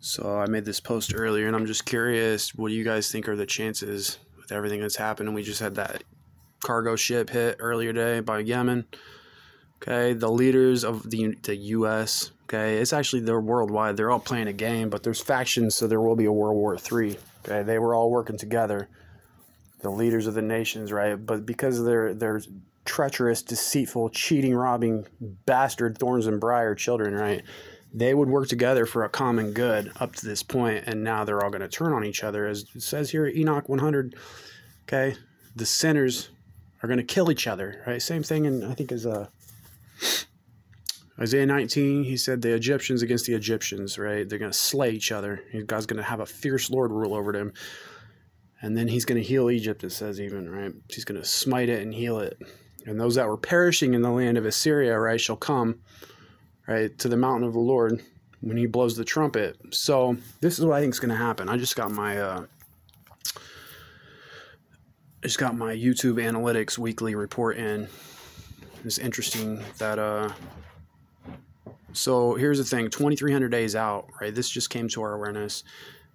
So I made this post earlier, and I'm just curious, what do you guys think are the chances with everything that's happened? And We just had that cargo ship hit earlier today by Yemen. Okay, the leaders of the the U.S. Okay, it's actually they're worldwide. They're all playing a game, but there's factions, so there will be a World War Three. Okay, they were all working together, the leaders of the nations, right? But because they're they're treacherous, deceitful, cheating, robbing, bastard thorns and briar children, right? They would work together for a common good up to this point, and now they're all going to turn on each other, as it says here, Enoch 100. Okay, the sinners are going to kill each other, right? Same thing, and I think as a uh, Isaiah 19, he said the Egyptians against the Egyptians, right? They're going to slay each other. God's going to have a fierce Lord rule over them. And then he's going to heal Egypt, it says even, right? He's going to smite it and heal it. And those that were perishing in the land of Assyria, right, shall come, right, to the mountain of the Lord when he blows the trumpet. So this is what I think is going to happen. I just got my, uh, I just got my YouTube analytics weekly report in. It's interesting that, uh, so here's the thing 2300 days out right this just came to our awareness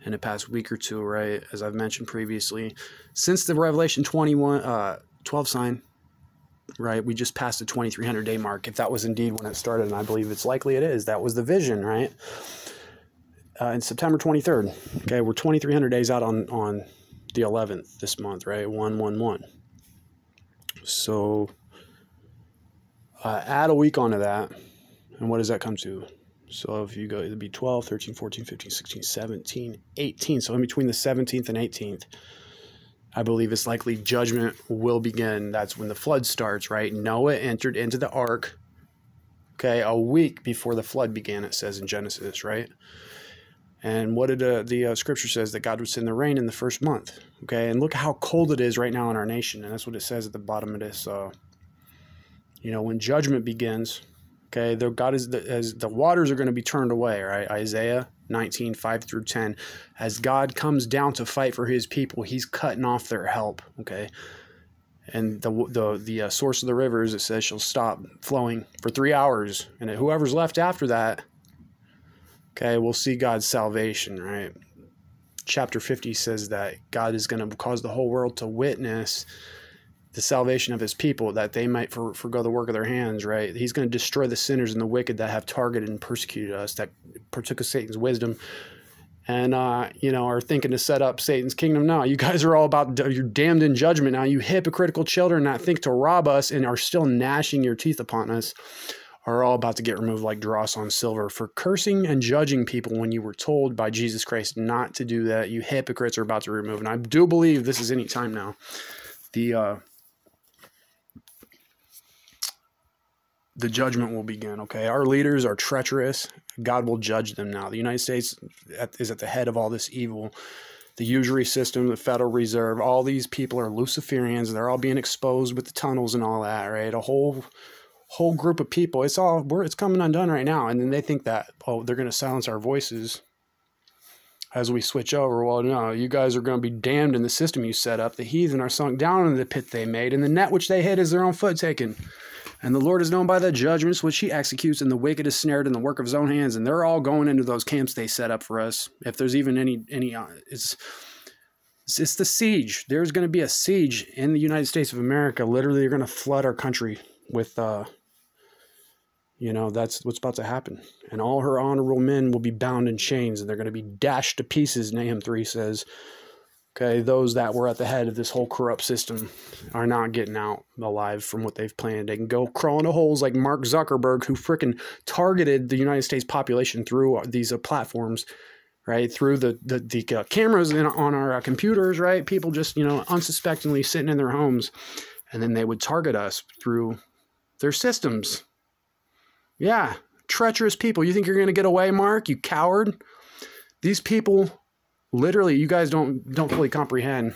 in the past week or two right as i've mentioned previously since the revelation 21 uh 12 sign right? We just passed the 2300 day mark. If that was indeed when it started and i believe it's likely it is that was the vision right? Uh, in september 23rd okay we're 2300 days out on on the 11th this month right? 111 so uh, add a week onto that and what does that come to? So if you go, it'd be 12, 13, 14, 15, 16, 17, 18. So in between the 17th and 18th, I believe it's likely judgment will begin. That's when the flood starts, right? Noah entered into the ark, okay, a week before the flood began, it says in Genesis, right? And what did uh, the uh, scripture says that God would send the rain in the first month, okay? And look how cold it is right now in our nation. And that's what it says at the bottom of this. Uh, you know, when judgment begins, Okay, the God is the, as the waters are going to be turned away, right? Isaiah 19, 5 through 10. As God comes down to fight for his people, he's cutting off their help. Okay. And the the the uh, source of the rivers, it says, shall stop flowing for three hours, and whoever's left after that, okay, we'll see God's salvation, right? Chapter 50 says that God is going to cause the whole world to witness the salvation of his people, that they might for, forego the work of their hands, right? He's going to destroy the sinners and the wicked that have targeted and persecuted us, that partook of Satan's wisdom, and, uh, you know, are thinking to set up Satan's kingdom. now. you guys are all about, you're damned in judgment now. You hypocritical children that think to rob us and are still gnashing your teeth upon us are all about to get removed like dross on silver for cursing and judging people when you were told by Jesus Christ not to do that. You hypocrites are about to remove. And I do believe this is any time now. The, uh, the judgment will begin. Okay, our leaders are treacherous. God will judge them now. The United States is at the head of all this evil. The usury system, the Federal Reserve, all these people are Luciferians. They're all being exposed with the tunnels and all that, right? A whole whole group of people. It's all we're it's coming undone right now. And then they think that, oh, they're gonna silence our voices as we switch over. Well, no, you guys are gonna be damned in the system you set up. The heathen are sunk down in the pit they made, and the net which they hit is their own foot taken. And the Lord is known by the judgments which he executes, and the wicked is snared in the work of his own hands. And they're all going into those camps they set up for us. If there's even any, any, uh, it's, it's the siege. There's going to be a siege in the United States of America. Literally, they're going to flood our country with, uh, you know, that's what's about to happen. And all her honorable men will be bound in chains, and they're going to be dashed to pieces, Nahum 3 says. Okay, those that were at the head of this whole corrupt system are not getting out alive from what they've planned. They can go crawl into holes like Mark Zuckerberg, who freaking targeted the United States population through these uh, platforms, right? Through the the, the uh, cameras in, on our uh, computers, right? People just you know unsuspectingly sitting in their homes, and then they would target us through their systems. Yeah, treacherous people. You think you're going to get away, Mark? You coward. These people literally you guys don't don't fully comprehend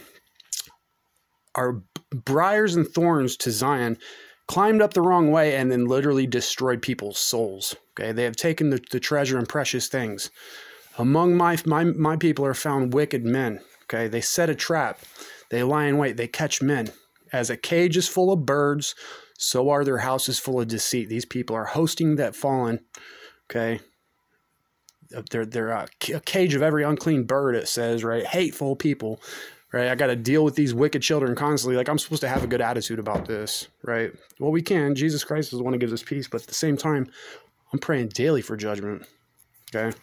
are briars and thorns to Zion climbed up the wrong way and then literally destroyed people's souls. Okay, they have taken the, the treasure and precious things. Among my, my my people are found wicked men. Okay, they set a trap, they lie in wait, they catch men. As a cage is full of birds, so are their houses full of deceit. These people are hosting that fallen. Okay, they're they're a cage of every unclean bird. It says right, hateful people, right? I got to deal with these wicked children constantly. Like I'm supposed to have a good attitude about this, right? Well, we can. Jesus Christ is the one who gives us peace, but at the same time, I'm praying daily for judgment. Okay.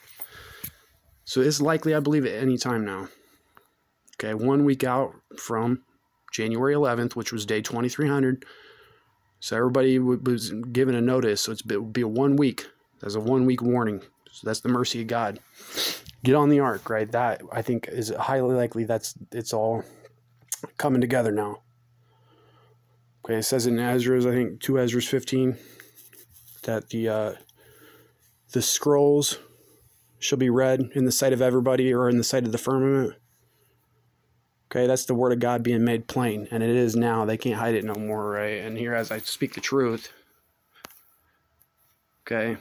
So it's likely, I believe, at any time now. Okay, one week out from January 11th, which was day 2300. So everybody was given a notice. So it's it would be a one week. That's a one week warning. So that's the mercy of God. Get on the ark, right? That I think is highly likely. That's it's all coming together now. Okay, it says in Esdras, I think two Esdras 15, that the uh, the scrolls shall be read in the sight of everybody or in the sight of the firmament. Okay, that's the word of God being made plain, and it is now. They can't hide it no more, right? And here, as I speak the truth, okay,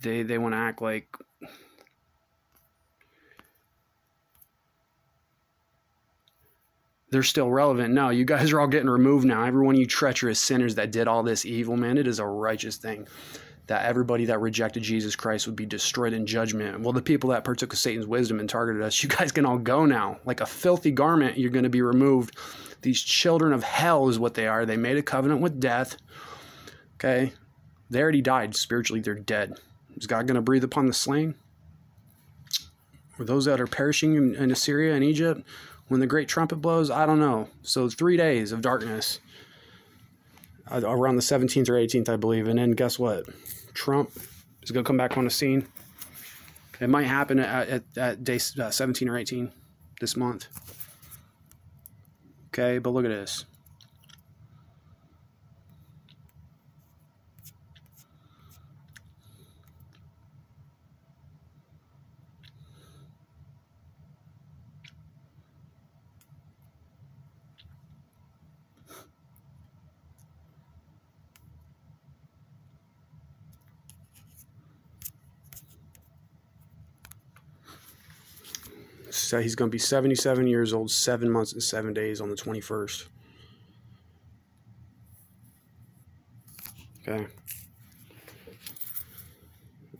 they they want to act like they're still relevant. No, you guys are all getting removed now. Every one of you treacherous sinners that did all this evil, man, it is a righteous thing that everybody that rejected Jesus Christ would be destroyed in judgment. Well, the people that partook of Satan's wisdom and targeted us, you guys can all go now. Like a filthy garment, you're going to be removed. These children of hell is what they are. They made a covenant with death. Okay? They already died. Spiritually, they're dead. Is God going to breathe upon the slain? Or those that are perishing in, in Assyria and Egypt when the great trumpet blows? I don't know. So, three days of darkness uh, around the 17th or 18th, I believe. And then guess what? Trump is going to come back on the scene. It might happen at, at, at day uh, 17 or 18 this month. Okay, but look at this. He's going to be 77 years old, seven months and seven days on the 21st. Okay.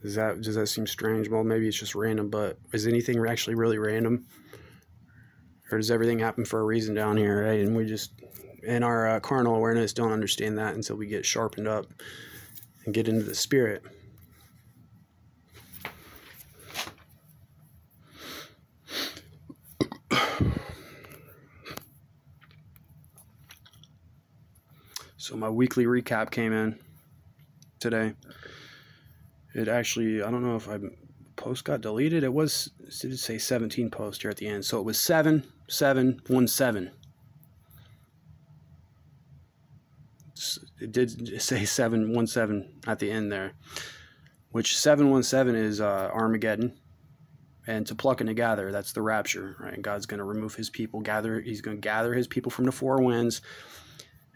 Does that does that seem strange? Well, maybe it's just random, but is anything actually really random, or does everything happen for a reason down here, right? And we just, in our uh, carnal awareness, don't understand that until we get sharpened up and get into the spirit. So my weekly recap came in today. It actually, I don't know if I post got deleted. It was did it say 17 post here at the end. So it was 7717. It did say 717 at the end there. Which 717 is uh, Armageddon. And to pluck and to gather, that's the rapture, right? God's going to remove his people, gather he's going to gather his people from the four winds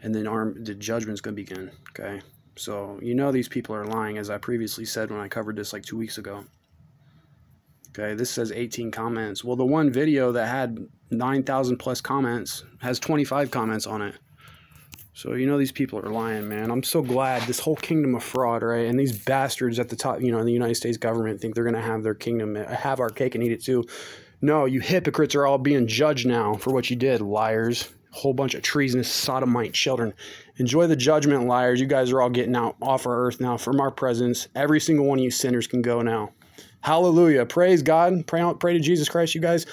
and then arm the judgment's going to begin. Okay, so you know these people are lying, as I previously said when I covered this like two weeks ago. Okay, this says 18 comments. Well, the one video that had 9,000 plus comments has 25 comments on it. So you know these people are lying, man. I'm so glad this whole kingdom of fraud, right? And these bastards at the top, you know, in the United States government think they're going to have their kingdom, have our cake and eat it too. No, you hypocrites are all being judged now for what you did, liars whole bunch of treasonous sodomite children. Enjoy the judgment, liars. You guys are all getting out off our earth now from our presence. Every single one of you sinners can go now. Hallelujah. Praise God. Pray, pray to Jesus Christ, you guys.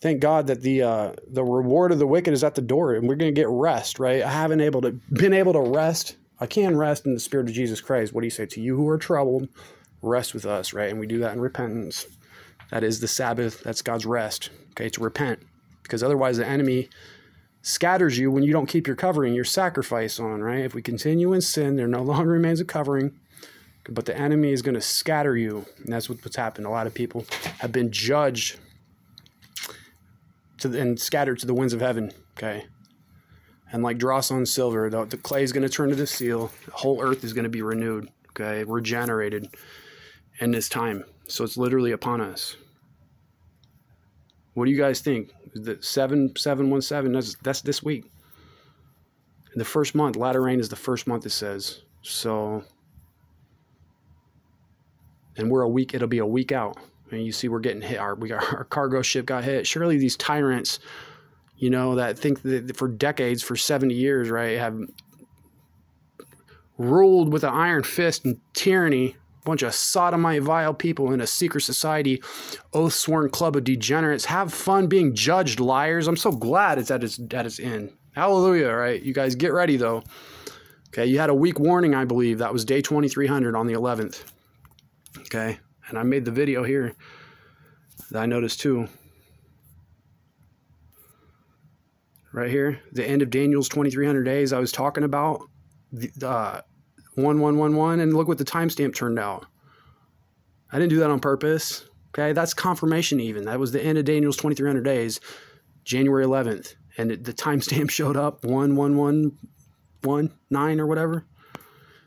Thank God that the uh, the reward of the wicked is at the door, and we're going to get rest. Right? I haven't able to been able to rest. I can rest in the Spirit of Jesus Christ. What do you say to you who are troubled? Rest with us, right? And we do that in repentance. That is the Sabbath. That's God's rest. Okay, to repent, because otherwise the enemy scatters you when you don't keep your covering, your sacrifice on, right? If we continue in sin, there no longer remains a covering, but the enemy is going to scatter you. And that's what's happened. A lot of people have been judged to and scattered to the winds of heaven, okay? And like dross on silver, the, the clay is going to turn to the seal. The whole earth is going to be renewed, okay? Regenerated in this time. So it's literally upon us. What do you guys think? The seven seven one seven. That's that's this week. In the first month, latter rain is the first month. It says so. and we're a week. It'll be a week out, and you see we're getting hit. Our we got, our cargo ship got hit. Surely these tyrants, you know, that think that for decades, for seventy years, right, have ruled with an iron fist and tyranny bunch of sodomite vile people in a secret society oath sworn club of degenerates. Have fun being judged liars. I'm so glad it's at its at its end. Hallelujah right? You guys get ready though. Okay you had a week warning i believe. That was day 2300 on the 11th okay and i made the video here that i noticed too. Right here the end of daniel's 2300 days i was talking about the uh, 1111 and look what the timestamp turned out. I didn't do that on purpose. Okay, that's confirmation even. That was the end of Daniel's 2300 days, January 11th. And it, the timestamp showed up 111119 or whatever.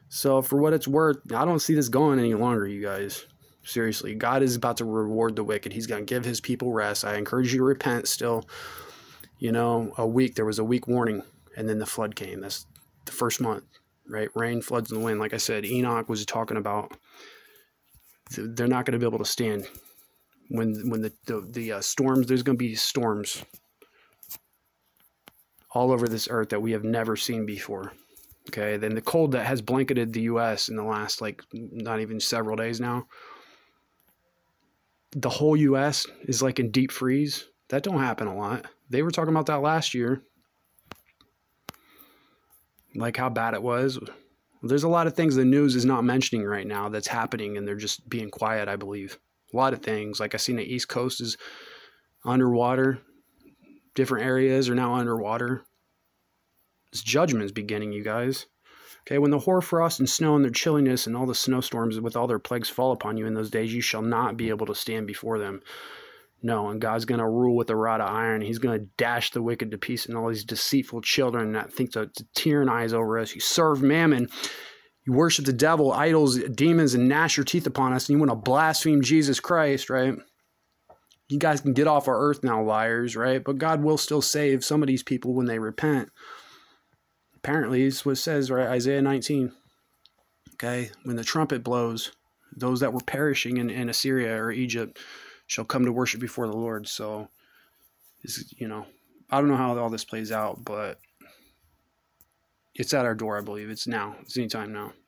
So for what it's worth, I don't see this going any longer, you guys. Seriously, God is about to reward the wicked. He's going to give his people rest. I encourage you to repent still. You know, a week, there was a week warning, and then the flood came. That's the first month right? Rain, floods, and wind. Like I said, Enoch was talking about they're not going to be able to stand when when the the, the uh, storms. There's going to be storms all over this earth that we have never seen before. Okay, then the cold that has blanketed the U.S. in the last like not even several days now. The whole U.S. is like in deep freeze. That don't happen a lot. They were talking about that last year like how bad it was. There's a lot of things the news is not mentioning right now that's happening, and they're just being quiet, I believe. A lot of things. Like I seen the East Coast is underwater. Different areas are now underwater. This judgment's beginning, you guys. Okay, when the hoarfrost and snow and their chilliness and all the snowstorms with all their plagues fall upon you in those days, you shall not be able to stand before them. No, and God's going to rule with a rod of iron. He's going to dash the wicked to pieces and all these deceitful children that think to, to tyrannize over us. You serve mammon. You worship the devil, idols, demons, and gnash your teeth upon us, and you want to blaspheme Jesus Christ, right? You guys can get off our earth now, liars, right? But God will still save some of these people when they repent. Apparently, it's what it says, right? Isaiah 19. Okay, when the trumpet blows, those that were perishing in, in Assyria or Egypt, shall come to worship before the Lord. So, is you know, I don't know how all this plays out, but it's at our door. I believe it's now. It's anytime now. So.